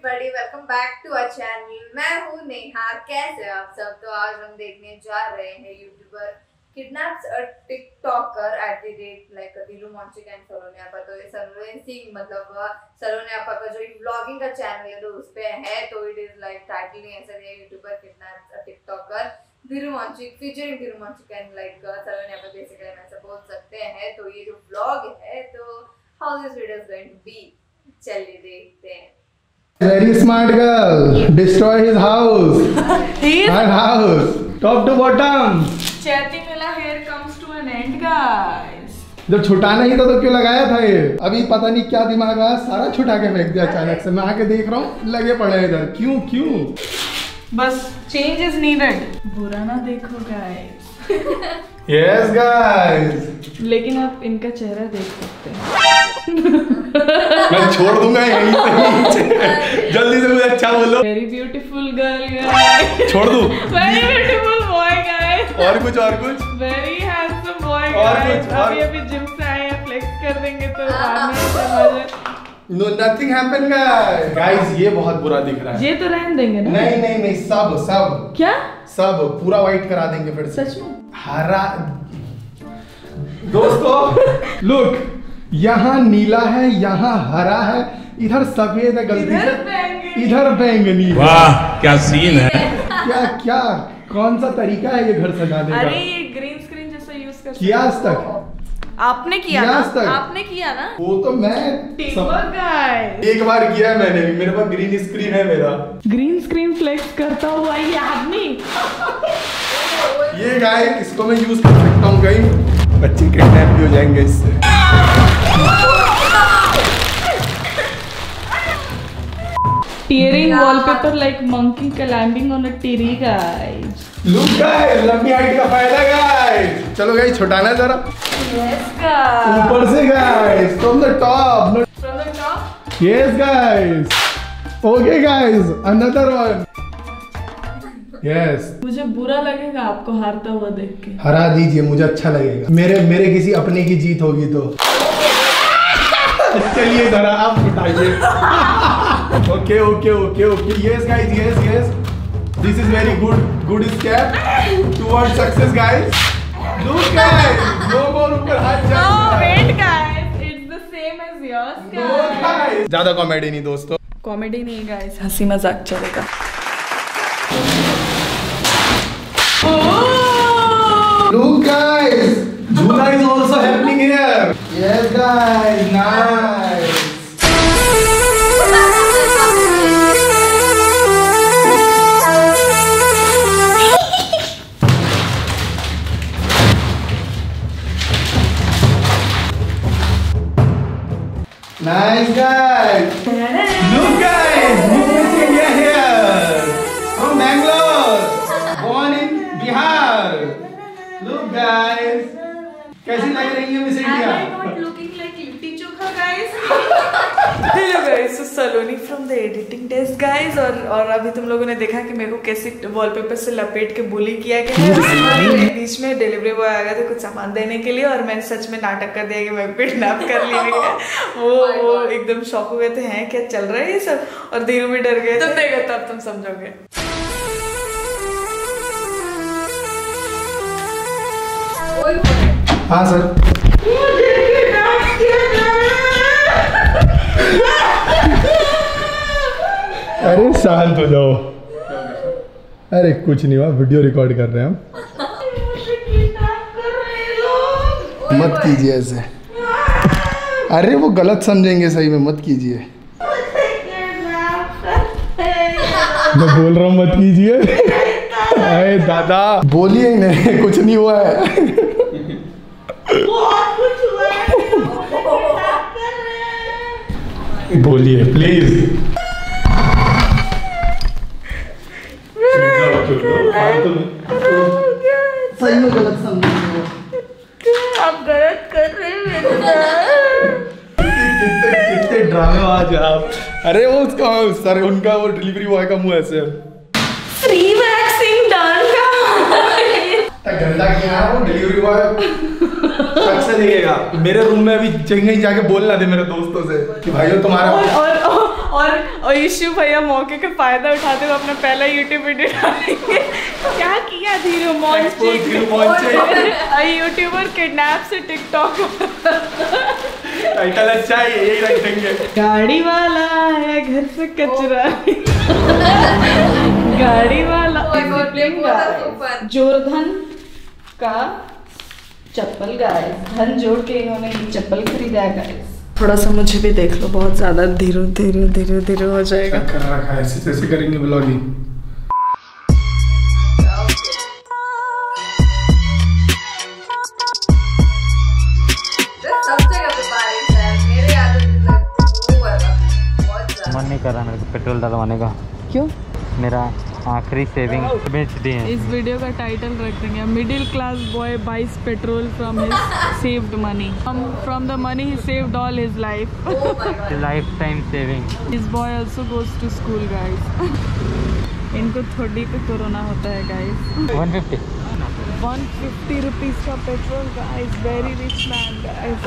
Everybody welcome back to our channel मैं हूँ नेहा. कैसे आप सब? तो आज हम देखने जा रहे हैं YouTuber kidnaps a TikToker at the rate like दिलू मॉन्चिक एंड सलोनी आपा तो ये सलोनी सिंह मतलब सलोनी आपा का जो व्लॉगिंग का चैनल है तो उस पे है तो इट इज़ लाइक टाइटल ही ऐसा है यूट्यूबर किडनैप्स अ टिकटॉकर दिलू मॉन्चिक फीचरिंग दिलू मॉन्चिक एंड लाइक सलोनी आपा बेसिकली हम ऐसा बोल सकते हैं. तो ये जो व्लॉग है तो how this video is going to be चलिए देखते हैं. very smart girl. Destroy his house. His My house. Top to bottom. जब छुटाना ही था तो क्यों लगाया था ये? अभी पता नहीं क्या दिमाग आया सारा छुटा के फेंक दिया अचानक से। मैं आके देख रहा हूँ लगे पड़े इधर। क्यों क्यों? बस चेंज इज़ नीडेड बुरा ना देखो गाइस यस गाइस लेकिन आप इनका चेहरा देख सकते हैं। मैं छोड़ दूँगा यहीं से नीचे जल्दी से मुझे अच्छा बोलो। Very beautiful girl guys. छोड़ दूँ? Very beautiful boy guys. और कुछ और कुछ? वेरी हैंडसम बॉय और कुछ, अभी अभी जिम से आए हैं फ्लेक्स कर देंगे तो बाद में ऐसे मज़े। No nothing happen guys guys ये बहुत बुरा दिख रहा है। ये तो रहने देंगे ना? नहीं नहीं नहीं सब सब। क्या? सब पूरा वाइट करा देंगे फिर से। सच में? हरा दोस्तों लुक यहाँ नीला है यहाँ हरा है इधर सफ़ेद है गलती इधर से बैंगनी। इधर बैंगनी वाह क्या सीन है। क्या क्या कौन सा तरीका है ये घर सजाने अरे ये ग्रीन स्क्रीन जैसा यूज़ कर किया आज तक। आपने किया ना? आज तक? आपने किया ना? वो तो मैं सब, एक बार किया है मैंने भी मेरे पास ग्रीन स्क्रीन है मेरा। ग्रीन स्क्रीन फ्लेक्स करता हुआ ये आदमी। ये गाय इसको मैं यूज़ कर सकता हूँ कहीं। बच्चे किडनैप भी हो जाएँगे इससे। Tearing wallpaper like monkey climbing on a tree guys. Look guys लंबी हाइट का फ़ायदा गाइस चलो गाइस छुटाना जरा। Yes guys ऊपर से guys from the top from the top? Yes guys okay guys another one yes मुझे बुरा लगेगा आपको हारता हुआ देख के। हरा दीजिए मुझे अच्छा लगेगा। मेरे मेरे किसी अपने की जीत होगी तो। चलिए जरा आप उठाइए। Okay okay okay okay yes guys yes yes this is very good good step toward success guys look guys no more ऊपर हाथ no जाए wait guys. It's the same as yours no guys. Guys ज़्यादा comedy नहीं दोस्तों. Comedy नहीं guys हँसी मज़ाक चलेगा. Look guys, Jula is also happening here. Yes guys, nice. Nice. कैसी लग रही है Miss India looking like litti chokha guys? Hello guys so Saloni from the editing desk guys और और अभी तुम लोगों ने देखा कि मेरे को कैसे वॉलपेपर से लपेट के बुली किया गया है। बीच में डिलीवरी बॉय आ गया था कुछ सामान देने के लिए और मैंने सच में नाटक कर दिया कि मैं किडनैप कर ली गई वो वो एकदम शॉक हो गए थे हैं क्या चल रहा है ये सब? और धीरू भी डर गए तुम देखो तब तुम समझोगे। हाँ सर। अरे शांत हो जाओ। अरे कुछ नहीं हुआ वीडियो रिकॉर्ड कर रहे हैं हम। मत कीजिए ऐसे। अरे वो गलत समझेंगे सही में मत कीजिए। मैं बोल रहा हूँ मत कीजिए। अरे दादा। बोलिए ही नहीं कुछ नहीं हुआ है। बोलिए प्लीज़ सही में गलत समझेंगे आप गलत कर रहे हैं कितने कितने ड्रामे आज आप। अरे वो उसका सर उनका वो डिलीवरी बॉय का मुँह ऐसे। फ्री वैक्सिंग डन इतना गंदा किया है वो डिलीवरी बॉय शक से देखेगा। मेरे रूम में अभी कहीं जाके बोलना दे मेरे दोस्तों से कि भाई तुम्हारा और और और और यशु भैया मौके का फ़ायदा उठाते हुए अपना पहला यूट्यूब वीडियो डालेंगे। क्या किया धीरू मॉन्ची। यूट्यूबर किडनैप से टिकटॉक टाइटल अच्छा है यही रख देंगे। गाड़ी वाला है घर से कचरा। गाड़ी वाला super. जोरधन का चप्पल गाइस धन जोड़ के इन्होंने ये चप्पल खरीदा है गाइस थोड़ा सा मुझे भी देख लो बहुत ज़्यादा धीरे धीरे धीरे धीरे हो जाएगा। कर रखा है ऐसे ऐसे करेंगे ब्लॉगिंग है मन नहीं कर रहा मेरे को पेट्रोल डलवाने का। क्यों? मेरा आखिरी सेविंग बेच दी है। इस वीडियो का टाइटल रख देंगे middle class boy buys petrol from his saved money from the money he saved all his life life time saving this boy also goes to school guys इनको थोड़ी पे कोरोना होता है गाइस 150 150 रुपीस का petrol guys very rich man guys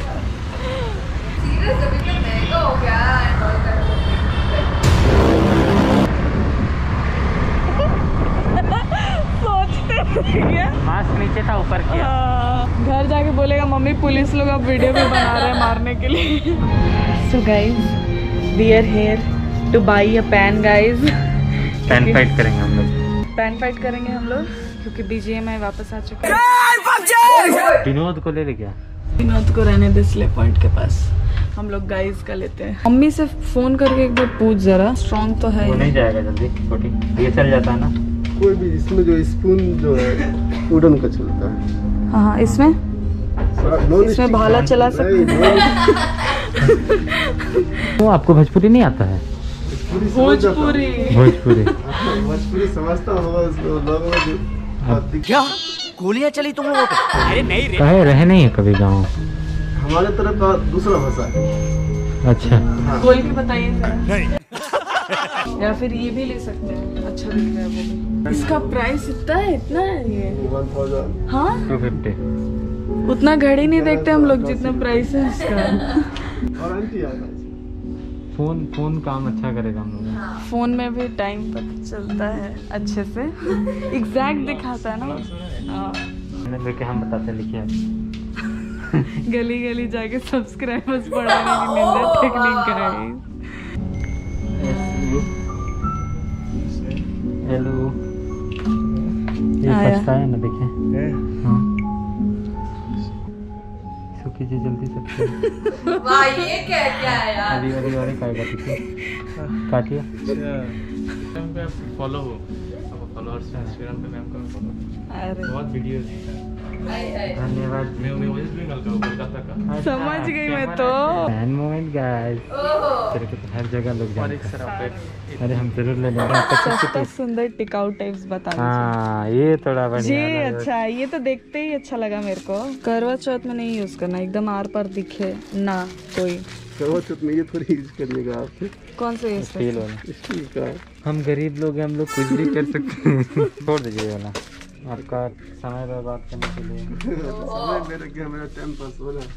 Serious, अभी तो महँगा हो गया सोचते मास्क नीचे था ऊपर किया। हाँ, घर जाके बोलेगा मम्मी पुलिस लोग अब वीडियो भी बना रहे हैं मारने के लिए। So guys we are here to buy a pan guys pan fight करेंगे हम लोग। पैन फाइट करेंगे हम लोग क्योंकि बीजीएमआई वापस आ चुका है। विनोद को ले ले गया विनोद को रहने दे स्ले पॉइंट के पास। हम लोग गाइस का लेते हैं। मम्मी से फ़ोन करके एक बार पूछ जरा स्ट्रॉन्ग तो है नहीं जाएगा जल्दी छोटी। ये चल जाता है ना। कोई भी इसमें जो स्पून जो है वुडन का चलता है। हाँ हाँ इसमें? इसमें भाला चला सकते। वो आपको भोजपुरी नहीं आता है? भोजपुरी भोजपुरी। भोजपुरी। समझता होगा उसको लोगों में जो बात दिख- कहे रहे नहीं है कभी गाँव। हमारे तरफ़ का दूसरा भाषा है। अच्छा। बोल के बताइए जरा। या फिर ये भी ले सकते हैं। अच्छा दिख रहा है वो भी। इसका प्राइस इतना है इतना है ये। हाँ? टू फिफ्टी उतना घड़ी नहीं देखते हम लोग जितना प्राइस है इसका। फ़ोन फ़ोन काम अच्छा करेगा हम लोग फ़ोन में भी टाइम पता चलता है अच्छे से। एग्जैक्ट दिखाता है ना हाँ। लेके हम बताते हैं, लिखिए। गली गली जाके सब्सक्राइबर्स बढ़ाने की टेक्निक गाइस हेलो। ये आया। ना देखे? हाँ। इसको कीजिए जल्दी सबसे वाह ये क्या क्या है यार? अभी अभी अभी काटेगा ठीक काटिए। फॉलो हो? आपको फॉलोअर्स इंस्टाग्राम पे मैम का फॉलो अरे। बहुत वीडियोस हाय धन्यवाद। का समझ गई मैं तो। फ़ैन मोमेंट गाइस तेरे को तो हर जगह लोग जानते हैं। अरे हम ज़रूर ले लेंगे। सस्ता सुंदर टिकाऊ टाइप्स बता हाँ ये थोड़ा बढ़िया ये अच्छा ये तो देखते ही अच्छा लगा मेरे को। करवा चौथ में नहीं यूज़ करना एकदम आर पर दिखे। ना कोई। करवा चौथ में ये थोड़ी यूज़ करने का आपसे कौन से यूज़ का। हम गरीब लोग हैं हम लोग कुछ भी कर सकते हैं। छोड़ दीजिए वाला। आपका समय बर्बाद करने के लिए। समय मेरा क्या मेरा टाइम पास हो रहा है।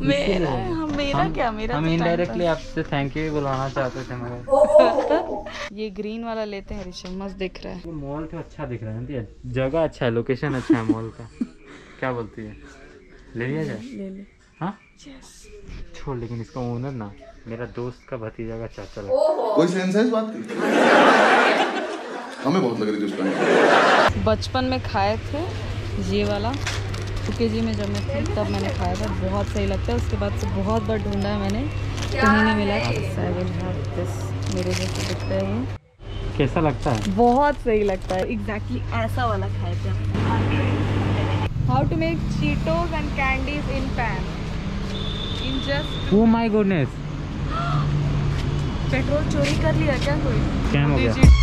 मेरा हम मेरा क्या मेरा हम तो इनडायरेक्टली आपसे थैंक यू बुलाना चाहते थे मगर ये ग्रीन वाला लेते हैं ऋषभ मस्त दिख रहा है। मॉल तो अच्छा दिख रहा है जगह अच्छा है लोकेशन अच्छा है मॉल का। क्या बोलती है? ले लिया जाए? ले ले। हाँ? छोड़ लेकिन इसका ओनर ना मेरा दोस्त का भतीजा का चाचा कोई सेंस है इस बात की? हमें बहुत लग रही थी उस टाइम बचपन में खाए थे ये वाला। के जी में जब मैं थी तब मैंने खाया था बहुत सही लगता है। उसके बाद से बहुत बार ढूंढा है मैंने कहीं नहीं मिला। सेवन हैव दिस मेरे जैसे दिखता है। ये कैसा लगता है? बहुत सही लगता है। एग्जैक्टली exactly ऐसा वाला खाए थे। How to make Cheetos and candies in pan in just oh my goodness petrol चोरी कर लिया क्या कोई? स्कैम हो गया।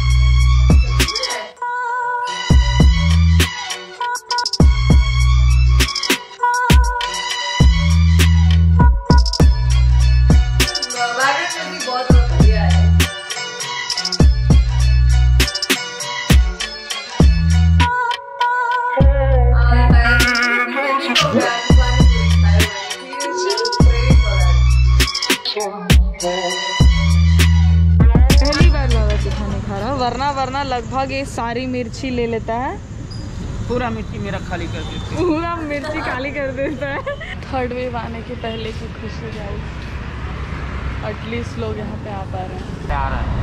लगभग ये सारी मिर्ची ले लेता है। पूरा मिट्टी मेरा खाली कर देते पूरा मिर्ची खाली कर देता है। थर्ड वेव आने के पहले की खुशी गाइस एटलीस्ट लोग यहाँ पे आ पा रहे हैं। आ रहा है।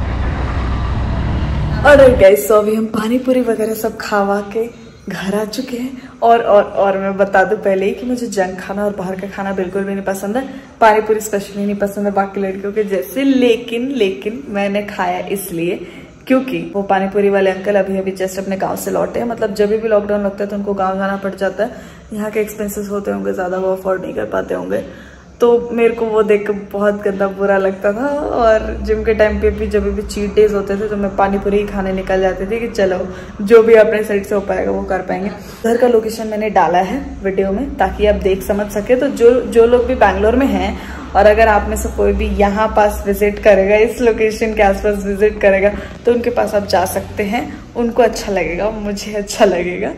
तो अभी हम पानी पूरी वगैरह सब खावा के घर आ चुके हैं। और और और मैं बता दूँ पहले ही कि मुझे जंक खाना और बाहर का खाना बिल्कुल भी नहीं पसंद है। पानी पूरी स्पेशली नहीं पसंद है बाकी लड़कियों के जैसे लेकिन लेकिन मैंने खाया इसलिए क्योंकि वो पानीपुरी वाले अंकल अभी अभी जस्ट अपने गाँव से लौटे हैं। मतलब जब भी लॉकडाउन लगता है तो उनको गाँव जाना पड़ जाता है। यहाँ के एक्सपेंसेस होते होंगे, ज़्यादा वो अफोर्ड नहीं कर पाते होंगे। तो मेरे को वो देख कर बहुत गंदा बुरा लगता था और जिम के टाइम पे भी जब भी चीट डेज़ होते थे तो मैं पानीपुरी ही खाने निकल जाती थी कि चलो, जो भी अपने साइड से हो पाएगा वो कर पाएँगे। घर का लोकेशन मैंने डाला है वीडियो में ताकि आप देख समझ सके। तो जो जो लोग भी बैंगलोर में हैं और अगर आप में से कोई भी यहाँ पास विज़िट करेगा इस लोकेशन के आसपास विज़िट करेगा तो उनके पास आप जा सकते हैं। उनको अच्छा लगेगा मुझे अच्छा लगेगा।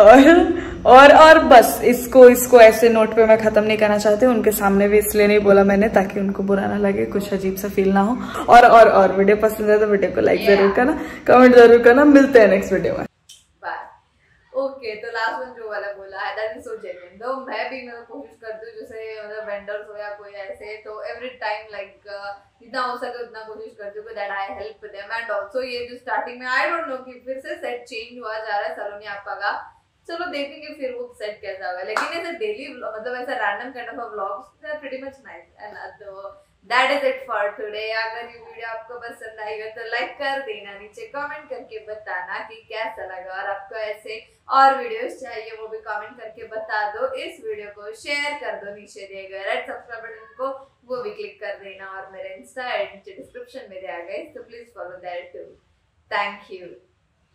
और और और बस इसको इसको ऐसे नोट पे मैं खत्म नहीं करना चाहती उनके सामने भी इसलिए नहीं बोला मैंने ताकि उनको बुरा ना लगे कुछ अजीब सा फील ना हो। और और और वीडियो पसंद है तो वीडियो को लाइक ज़रूर करना कमेंट ज़रूर करना मिलते हैं नेक्स्ट वीडियो में। ओके तो लास्ट वन जो वाला बोला है दैट इज़ सो जेन्युइन तो मैं भी मतलब कोशिश करती हूँ, जैसे मतलब वेंडर्स हो या कोई ऐसे तो एवरी टाइम लाइक जितना हो सके उतना कोशिश करती हूँ that I help them and also ये जो स्टार्टिंग में आई डोंट नो कि फिर से सेट चेंज हुआ जा रहा है सलोनी आपका का. चलो देखेंगे फिर वो सेट कैसा होगा. लेकिन ऐसे डेली मतलब ऐसा random kind of vlogs pretty much nice and that is it for today अगर ये वीडियो आपको पसंद आएगा तो लाइक कर देना, नीचे कमेंट करके बताना कि कैसा लगा। और आपको ऐसे और वीडियोस चाहिए, वो भी कमेंट करके बता दो। इस वीडियो को शेयर कर दो, नीचे दिए गए रेड सब्सक्राइब बटन को, वो भी क्लिक कर देना। और मेरे इंस्टा नीचे डिस्क्रिप्शन में दिया गया तो please follow that too thank you